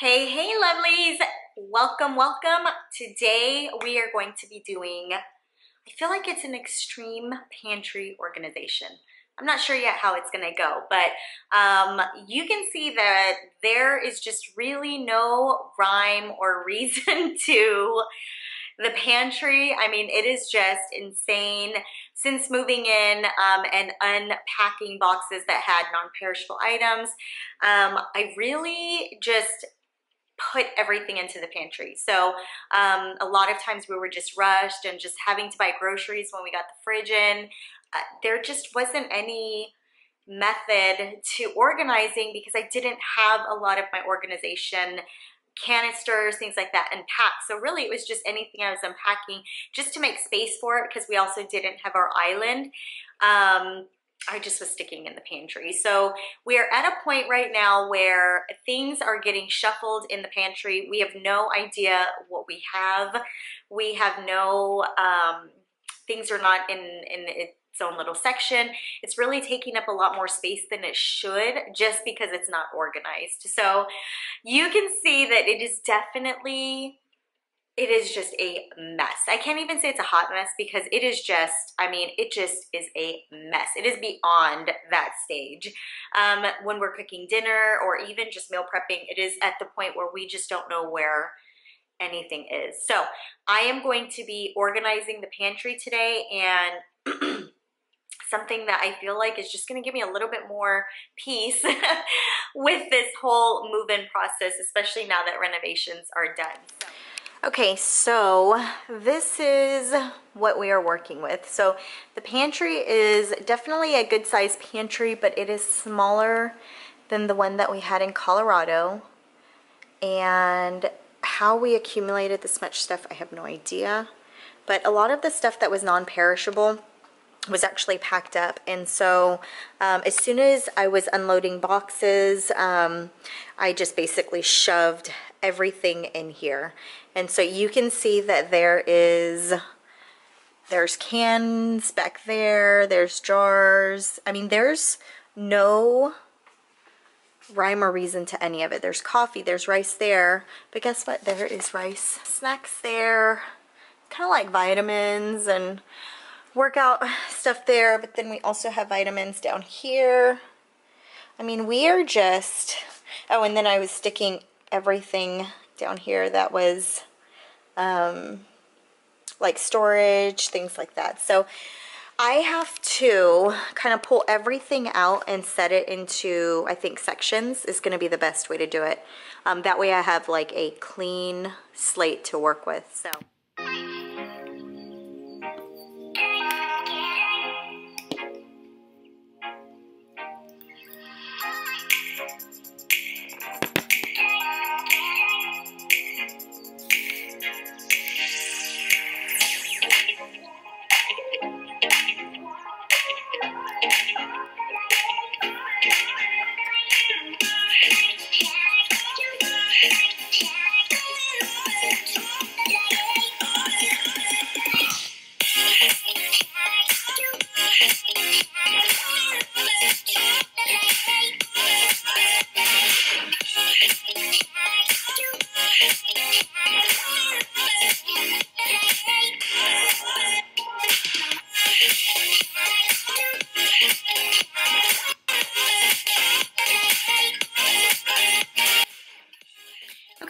Hey, hey lovelies! Welcome, welcome. Today we are going to be doing, I feel like it's an extreme pantry organization. I'm not sure yet how it's gonna go, but um, you can see that there is just really no rhyme or reason to the pantry. I mean, it is just insane. Since moving in um, and unpacking boxes that had non-perishable items, um, I really just put everything into the pantry. So um, a lot of times we were just rushed and just having to buy groceries when we got the fridge in. Uh, there just wasn't any method to organizing because I didn't have a lot of my organization canisters, things like that and unpacked. So really it was just anything I was unpacking just to make space for it because we also didn't have our island. Um, I just was sticking in the pantry. So we're at a point right now where things are getting shuffled in the pantry. We have no idea what we have. We have no, um, things are not in, in its own little section. It's really taking up a lot more space than it should just because it's not organized. So you can see that it is definitely it is just a mess. I can't even say it's a hot mess because it is just, I mean, it just is a mess. It is beyond that stage. Um, when we're cooking dinner or even just meal prepping, it is at the point where we just don't know where anything is. So I am going to be organizing the pantry today and something that I feel like is just gonna give me a little bit more peace with this whole move-in process, especially now that renovations are done. Okay, so this is what we are working with. So the pantry is definitely a good size pantry, but it is smaller than the one that we had in Colorado. And how we accumulated this much stuff, I have no idea. But a lot of the stuff that was non-perishable was actually packed up and so um, as soon as I was unloading boxes um, I just basically shoved everything in here and so you can see that there is, there's cans back there, there's jars. I mean, there's no rhyme or reason to any of it. There's coffee, there's rice there, but guess what? There is rice. Snacks there, kind of like vitamins and workout stuff there, but then we also have vitamins down here. I mean, we are just, oh, and then I was sticking everything down here that was um, like storage, things like that. So I have to kind of pull everything out and set it into, I think sections is going to be the best way to do it. Um, that way I have like a clean slate to work with. So.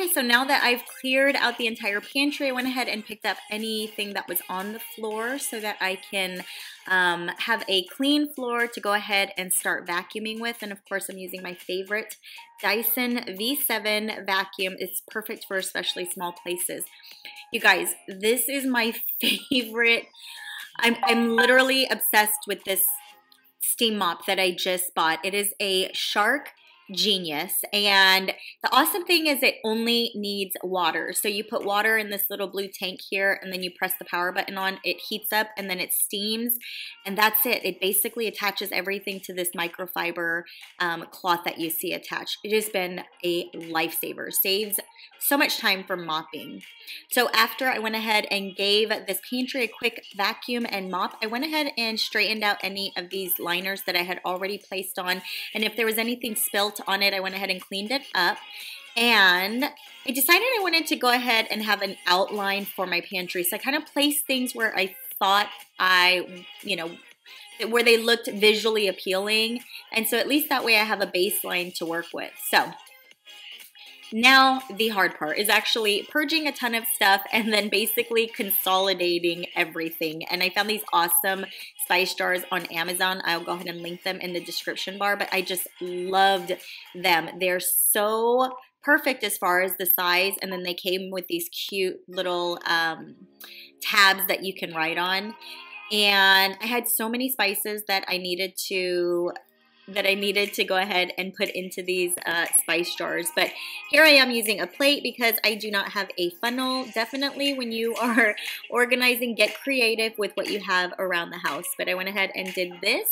So now that I've cleared out the entire pantry, I went ahead and picked up anything that was on the floor so that I can um, have a clean floor to go ahead and start vacuuming with. And of course, I'm using my favorite Dyson V7 vacuum. It's perfect for especially small places. You guys, this is my favorite. I'm, I'm literally obsessed with this steam mop that I just bought. It is a Shark genius. And the awesome thing is it only needs water. So you put water in this little blue tank here and then you press the power button on, it heats up and then it steams and that's it. It basically attaches everything to this microfiber um, cloth that you see attached. It has been a lifesaver. Saves so much time for mopping. So after I went ahead and gave this pantry a quick vacuum and mop, I went ahead and straightened out any of these liners that I had already placed on. And if there was anything spilt on it, I went ahead and cleaned it up. And I decided I wanted to go ahead and have an outline for my pantry. So I kind of placed things where I thought I, you know, where they looked visually appealing. And so at least that way I have a baseline to work with. So now, the hard part is actually purging a ton of stuff and then basically consolidating everything. And I found these awesome spice jars on Amazon. I'll go ahead and link them in the description bar, but I just loved them. They're so perfect as far as the size. And then they came with these cute little um, tabs that you can write on. And I had so many spices that I needed to that I needed to go ahead and put into these uh, spice jars. But here I am using a plate because I do not have a funnel. Definitely when you are organizing, get creative with what you have around the house. But I went ahead and did this.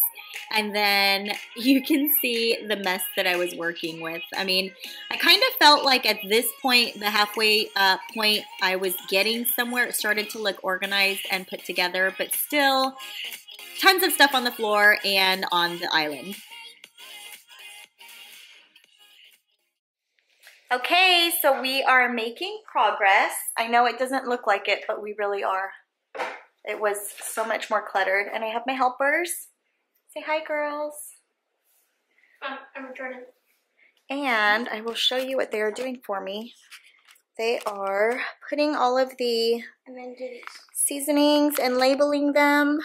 And then you can see the mess that I was working with. I mean, I kind of felt like at this point, the halfway uh, point, I was getting somewhere. It started to look organized and put together, but still tons of stuff on the floor and on the island. Okay, so we are making progress. I know it doesn't look like it, but we really are. It was so much more cluttered. And I have my helpers. Say hi, girls. Um, I'm Jordan. And I will show you what they are doing for me. They are putting all of the seasonings and labeling them.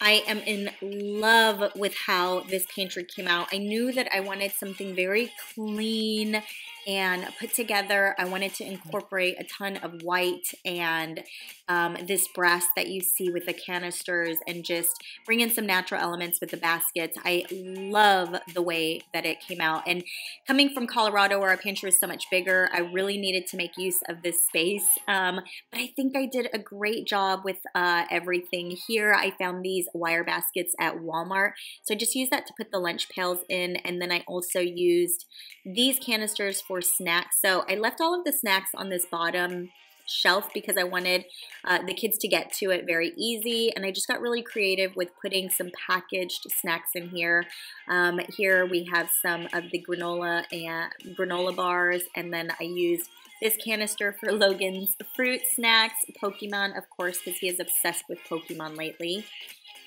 I am in love with how this pantry came out. I knew that I wanted something very clean and put together. I wanted to incorporate a ton of white and um, this brass that you see with the canisters and just bring in some natural elements with the baskets. I love the way that it came out. And coming from Colorado where our pantry is so much bigger, I really needed to make use of this space. Um, but I think I did a great job with uh, everything here. I found these wire baskets at Walmart. So I just used that to put the lunch pails in. And then I also used these canisters for snacks. So I left all of the snacks on this bottom shelf because I wanted uh, the kids to get to it very easy. And I just got really creative with putting some packaged snacks in here. Um, here we have some of the granola and granola bars, and then I used this canister for Logan's fruit snacks, Pokemon, of course, because he is obsessed with Pokemon lately.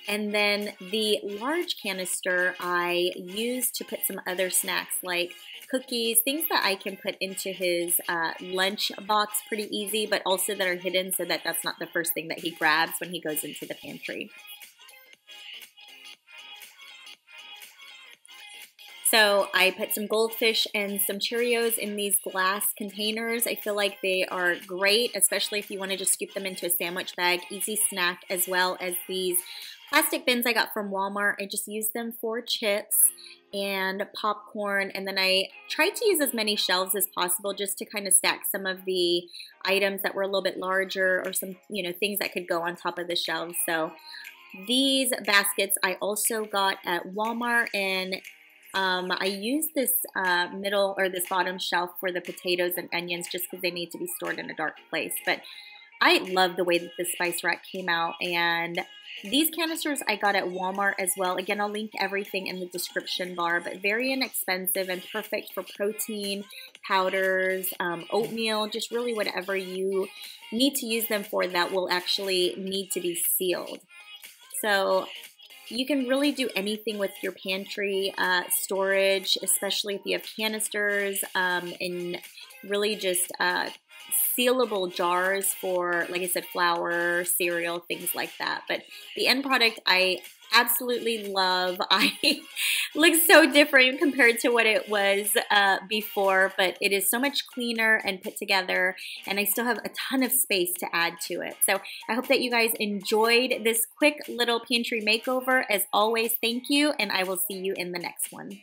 And then the large canister I used to put some other snacks like cookies, things that I can put into his uh, lunch box pretty easy, but also that are hidden so that that's not the first thing that he grabs when he goes into the pantry. So I put some goldfish and some Cheerios in these glass containers. I feel like they are great, especially if you want to just scoop them into a sandwich bag. Easy snack as well as these plastic bins I got from Walmart. I just use them for chips and popcorn. And then I tried to use as many shelves as possible just to kind of stack some of the items that were a little bit larger or some, you know, things that could go on top of the shelves. So these baskets I also got at Walmart and um, I use this uh, middle or this bottom shelf for the potatoes and onions just because they need to be stored in a dark place. But I love the way that the spice rack came out and these canisters I got at Walmart as well. Again, I'll link everything in the description bar, but very inexpensive and perfect for protein, powders, um, oatmeal, just really whatever you need to use them for that will actually need to be sealed. So you can really do anything with your pantry uh, storage, especially if you have canisters um, and really just uh, sealable jars for, like I said, flour, cereal, things like that. But the end product I absolutely love. I looks so different compared to what it was uh, before, but it is so much cleaner and put together, and I still have a ton of space to add to it. So I hope that you guys enjoyed this quick little pantry makeover. As always, thank you, and I will see you in the next one.